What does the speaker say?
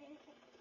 thinking.